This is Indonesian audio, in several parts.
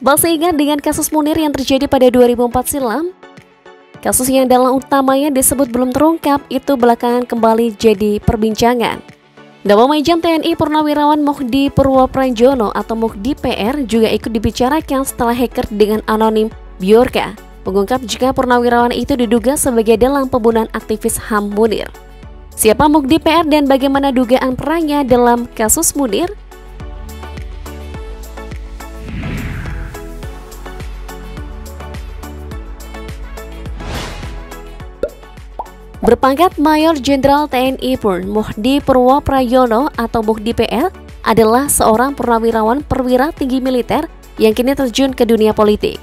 Masih ingat dengan kasus Munir yang terjadi pada 2004 silam? Kasus yang dalam utamanya disebut belum terungkap itu belakangan kembali jadi perbincangan. Nama Majen TNI Purnawirawan Muhdi Purwopranjono atau Muhdi PR juga ikut dibicarakan setelah hacker dengan anonim Biorka mengungkap jika Purnawirawan itu diduga sebagai dalam pembunuhan aktivis HAM Munir. Siapa Muhdi PR dan bagaimana dugaan perannya dalam kasus Munir? Berpangkat Mayor Jenderal TNI Purn Muhdi Purwo Prayono atau Muhdi PL adalah seorang purnawirawan perwira tinggi militer yang kini terjun ke dunia politik.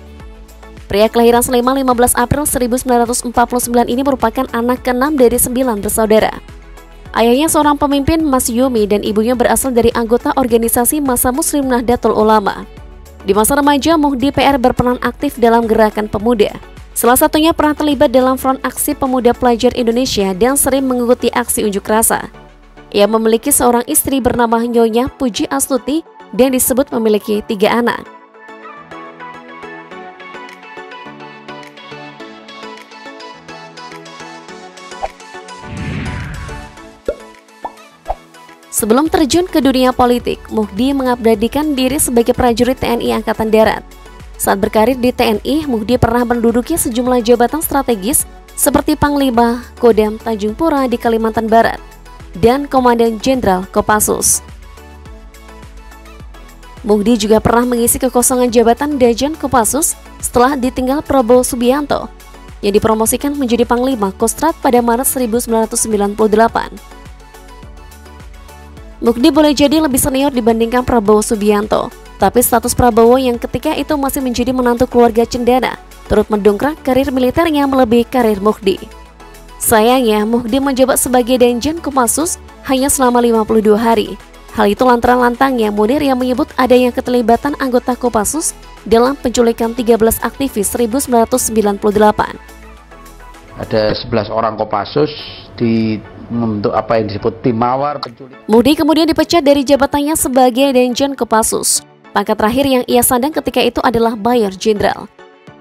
Pria kelahiran Sleman 15 April 1949 ini merupakan anak keenam dari sembilan bersaudara. Ayahnya seorang pemimpin Mas Yumi dan ibunya berasal dari anggota organisasi Masa Muslim Nahdlatul Ulama. Di masa remaja, Muhdi PR berperan aktif dalam gerakan pemuda. Salah satunya pernah terlibat dalam front aksi pemuda pelajar Indonesia dan sering mengikuti aksi unjuk rasa. Ia memiliki seorang istri bernama Nyonya Puji Astuti dan disebut memiliki tiga anak. Sebelum terjun ke dunia politik, Muhdi mengabadikan diri sebagai prajurit TNI Angkatan Darat. Saat berkarir di TNI, Muhdi pernah menduduki sejumlah jabatan strategis seperti Panglima Kodam Tanjung Pura di Kalimantan Barat dan Komandan Jenderal Kopassus. Muhdi juga pernah mengisi kekosongan jabatan Dajan Kopassus setelah ditinggal Prabowo Subianto yang dipromosikan menjadi Panglima Kostrat pada Maret 1998. Muhdi boleh jadi lebih senior dibandingkan Prabowo Subianto, tapi status Prabowo yang ketika itu masih menjadi menantu keluarga Cendana turut mendongkrak karir militernya melebihi karir Muhdi. Sayangnya, Muhdi menjabat sebagai Danjen Kopassus hanya selama 52 hari. Hal itu lantaran lantangnya Munir yang menyebut adanya keterlibatan anggota Kopassus dalam penculikan 13 aktivis 1998. Ada 11 orang Kopassus di membentuk apa yang disebut tim mawar penculik. Muhdi kemudian dipecat dari jabatannya sebagai Danjen Kopassus. Pangkat terakhir yang ia sandang ketika itu adalah Mayor Jenderal.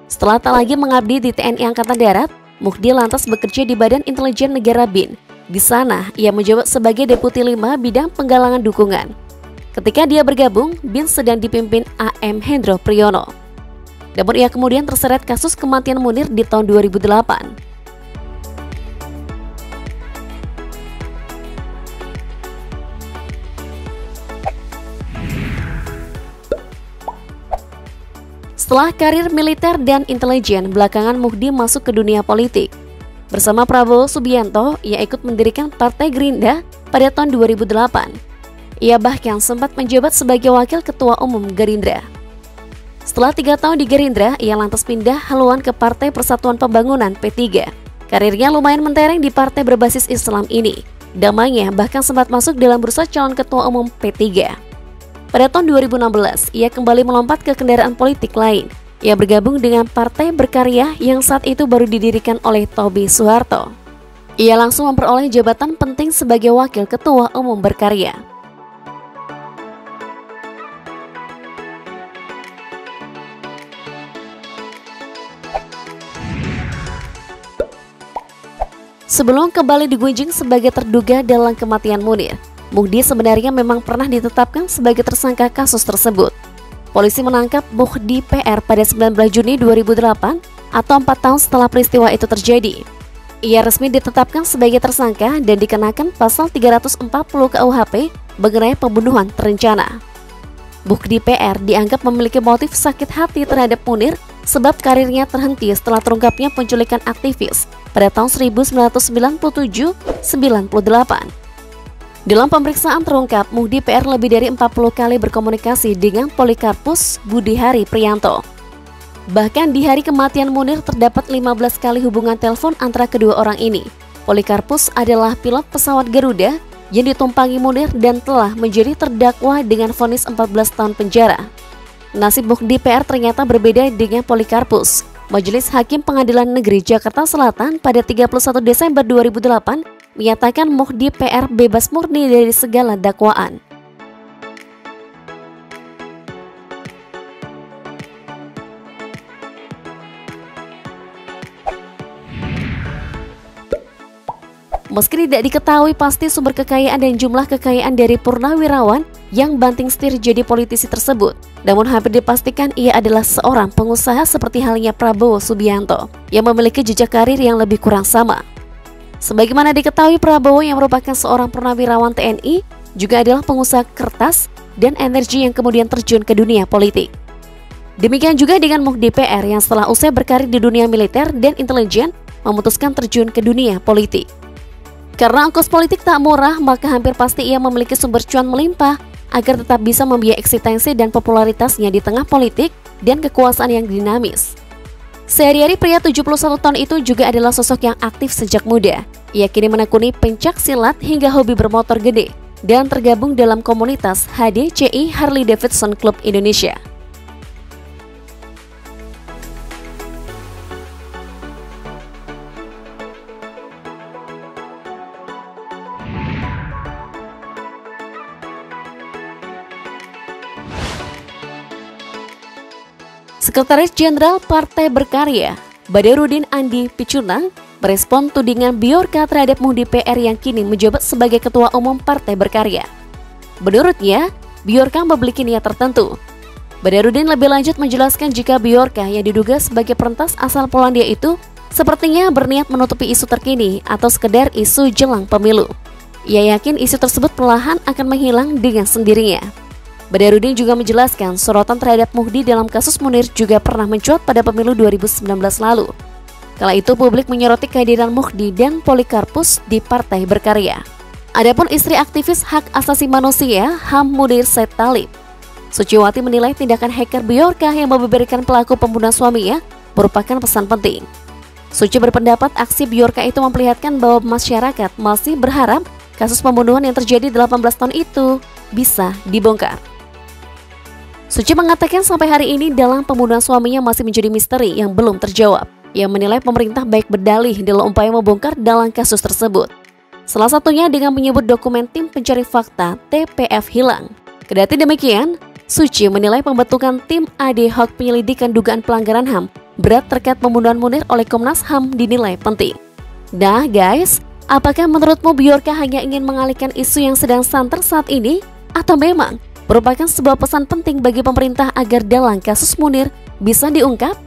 Setelah tak lagi mengabdi di TNI Angkatan Darat, Muhdi lantas bekerja di Badan Intelijen Negara BIN. Di sana, ia menjabat sebagai Deputi 5 bidang penggalangan dukungan. Ketika dia bergabung, BIN sedang dipimpin AM Hendro Priyono. Namun ia kemudian terseret kasus kematian Munir di tahun 2008. Setelah karir militer dan intelijen, belakangan Muhdi masuk ke dunia politik. Bersama Prabowo Subianto, ia ikut mendirikan Partai Gerindra pada tahun 2008. Ia bahkan sempat menjabat sebagai wakil ketua umum Gerindra. Setelah tiga tahun di Gerindra, ia lantas pindah haluan ke Partai Persatuan Pembangunan P3. Karirnya lumayan mentereng di partai berbasis Islam ini. Damanya bahkan sempat masuk dalam bursa calon ketua umum P3. Pada tahun 2016, ia kembali melompat ke kendaraan politik lain. Ia bergabung dengan Partai Berkarya yang saat itu baru didirikan oleh Tobi Soeharto. Ia langsung memperoleh jabatan penting sebagai Wakil Ketua Umum Berkarya. Sebelum kembali digunjing sebagai terduga dalam kematian Munir, Muhdi sebenarnya memang pernah ditetapkan sebagai tersangka kasus tersebut. Polisi menangkap Muhdi PR pada 19 Juni 2008 atau 4 tahun setelah peristiwa itu terjadi. Ia resmi ditetapkan sebagai tersangka dan dikenakan pasal 340 KUHP mengenai pembunuhan terencana. Muhdi PR dianggap memiliki motif sakit hati terhadap Munir sebab karirnya terhenti setelah terungkapnya penculikan aktivis pada tahun 1997-98. Dalam pemeriksaan terungkap, Muhdi PR lebih dari 40 kali berkomunikasi dengan Polikarpus Budihari Prianto. Bahkan di hari kematian Munir terdapat 15 kali hubungan telepon antara kedua orang ini. Polikarpus adalah pilot pesawat Garuda yang ditumpangi Munir dan telah menjadi terdakwa dengan vonis 14 tahun penjara. Nasib Muhdi PR ternyata berbeda dengan Polikarpus. Majelis Hakim Pengadilan Negeri Jakarta Selatan pada 31 Desember 2008 menyatakan Mohdi PR bebas murni dari segala dakwaan. Meski tidak diketahui pasti sumber kekayaan dan jumlah kekayaan dari Purnawirawan yang banting setir jadi politisi tersebut, namun hampir dipastikan ia adalah seorang pengusaha seperti halnya Prabowo Subianto yang memiliki jejak karir yang lebih kurang sama. Sebagaimana diketahui Prabowo yang merupakan seorang purnawirawan TNI juga adalah pengusaha kertas dan energi yang kemudian terjun ke dunia politik. Demikian juga dengan Muhdi PR yang setelah usai berkarir di dunia militer dan intelijen memutuskan terjun ke dunia politik. Karena ongkos politik tak murah, maka hampir pasti ia memiliki sumber cuan melimpah agar tetap bisa membiayai eksistensi dan popularitasnya di tengah politik dan kekuasaan yang dinamis. Sehari-hari pria 71 tahun itu juga adalah sosok yang aktif sejak muda. Ia kini menekuni pencak silat hingga hobi bermotor gede dan tergabung dalam komunitas HDCI Harley Davidson Club Indonesia. Sekretaris Jenderal Partai Berkarya, Badarudin Andi Picunang, merespon tudingan Biorka terhadap Muhdi PR yang kini menjabat sebagai Ketua Umum Partai Berkarya. Menurutnya, Biorka memiliki niat tertentu. Badarudin lebih lanjut menjelaskan jika Biorka yang diduga sebagai perentas asal Polandia itu sepertinya berniat menutupi isu terkini atau sekedar isu jelang pemilu. Ia yakin isu tersebut perlahan akan menghilang dengan sendirinya. Badarudin juga menjelaskan sorotan terhadap Muhdi dalam kasus Munir juga pernah mencuat pada pemilu 2019 lalu. Kala itu publik menyoroti kehadiran Muhdi dan Polikarpus di Partai Berkarya. Adapun istri aktivis hak asasi manusia Ham Munir Said Talib, Suciwati menilai tindakan hacker Biorka yang membeberkan pelaku pembunuhan suaminya merupakan pesan penting. Suci berpendapat aksi Biorka itu memperlihatkan bahwa masyarakat masih berharap kasus pembunuhan yang terjadi 18 tahun itu bisa dibongkar. Suci mengatakan sampai hari ini dalam pembunuhan suaminya masih menjadi misteri yang belum terjawab. Ia menilai pemerintah baik berdalih dalam upaya membongkar dalam kasus tersebut. Salah satunya dengan menyebut dokumen tim pencari fakta TPF hilang. Kedati demikian, Suci menilai pembentukan tim ad hoc penyelidikan dugaan pelanggaran HAM berat terkait pembunuhan Munir oleh Komnas HAM dinilai penting. Nah guys, apakah menurutmu Biorka hanya ingin mengalihkan isu yang sedang santer saat ini? Atau memang merupakan sebuah pesan penting bagi pemerintah agar dalang kasus Munir bisa diungkap